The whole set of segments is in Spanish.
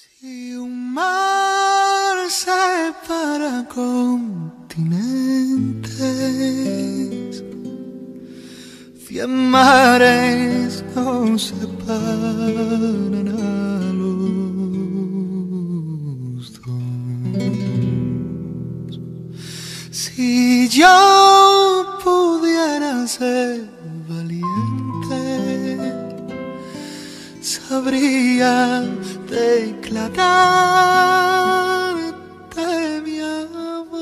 Si un mar separa continentes, cien mares nos separan declararte mi amor.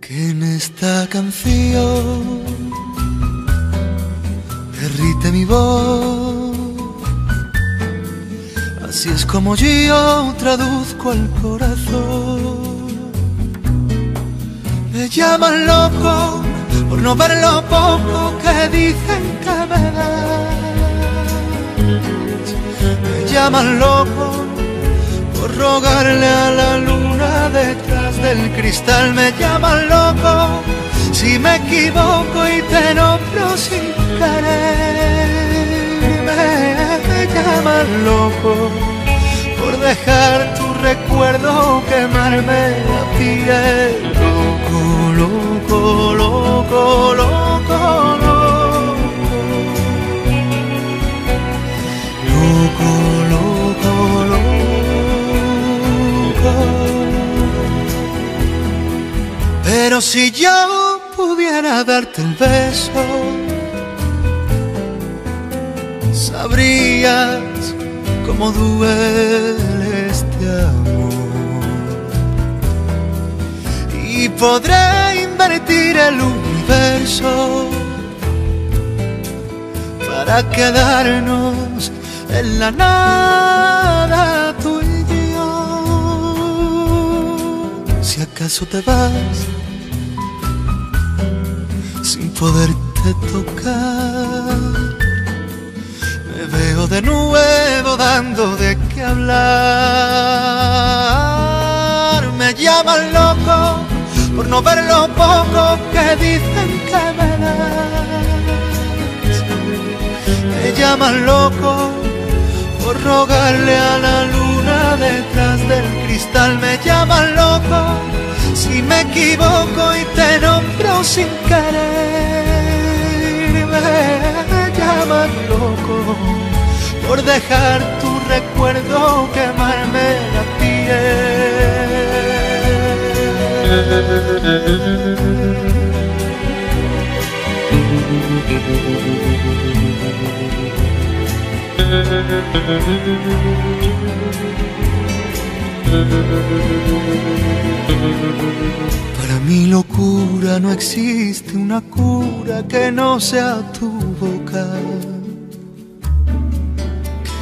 Que en esta canción derrite mi voz. Así es como yo traduzco al corazón. Me llaman loco por no ver lo poco que dicen que me das. Me llaman loco por rogarle a la luna detrás del cristal. Me llaman loco si me equivoco y te nombro sin querer. Me llaman loco por dejar tu recuerdo quemarme la piel. Pero si yo pudiera darte el beso, sabrías cómo duele este amor. Y podré invertir el universo para quedarnos en la nada tú y yo. Si acaso te vas poderte tocar. Me veo de nuevo dando de qué hablar. Me llaman loco por no ver lo poco que dicen que me das. Me llaman loco por rogarle a la luna detrás del cristal. Me llaman loco si me equivoco y te nombro sin querer. Me llaman loco por dejar tu recuerdo quemarme la Para mi locura no existe una cura que no sea tu boca.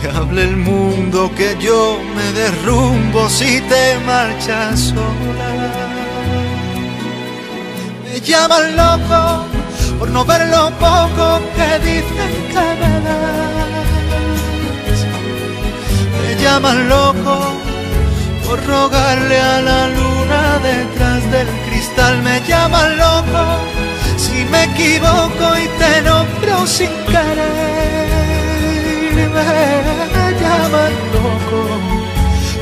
Que hable el mundo que yo me derrumbo si te marchas sola. Me llaman loco por no ver lo poco que dicen que me das. Me llaman loco rogarle a la luna detrás del cristal. Me llaman loco si me equivoco y te nombro sin querer. Me llaman loco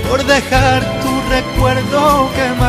por dejar tu recuerdo quemarme